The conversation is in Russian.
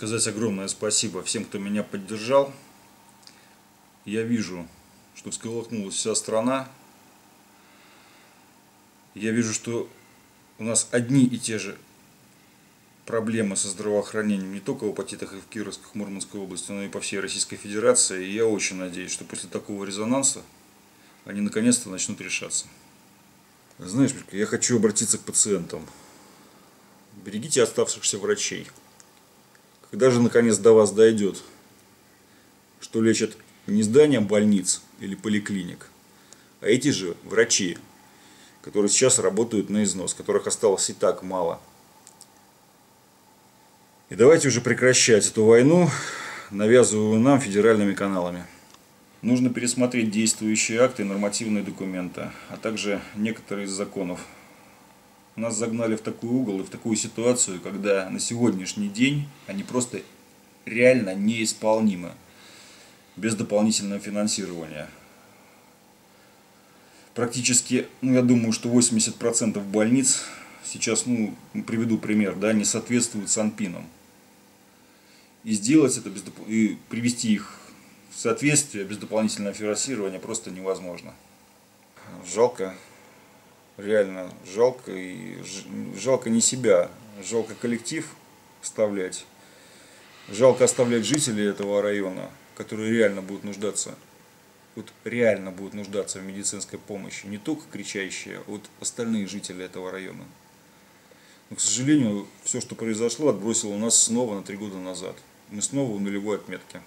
сказать огромное спасибо всем, кто меня поддержал. Я вижу, что всколыхнулась вся страна. Я вижу, что у нас одни и те же проблемы со здравоохранением не только в Апатитах и в Кировской, в Мурманской области, но и по всей Российской Федерации. И я очень надеюсь, что после такого резонанса они наконец-то начнут решаться. Знаешь, я хочу обратиться к пациентам. Берегите оставшихся врачей. Когда же наконец до вас дойдет, что лечат не зданием больниц или поликлиник, а эти же врачи, которые сейчас работают на износ, которых осталось и так мало. И давайте уже прекращать эту войну, навязываемую нам федеральными каналами. Нужно пересмотреть действующие акты и нормативные документы, а также некоторые из законов. Нас загнали в такой угол и в такую ситуацию, когда на сегодняшний день они просто реально неисполнимы без дополнительного финансирования. Практически, ну я думаю, что 80% больниц сейчас, ну приведу пример, да, не соответствуют Санпинам. И сделать это без доп... и привести их соответствие без дополнительного финансирования просто невозможно. Жалко, реально жалко. И жалко не себя, жалко коллектив оставлять. Жалко оставлять жителей этого района, которые реально будут нуждаться, вот реально будут нуждаться в медицинской помощи. Не только кричащие, а вот остальные жители этого района. Но, к сожалению, все, что произошло, отбросило нас снова на три года назад. Мы снова у нулевой отметки.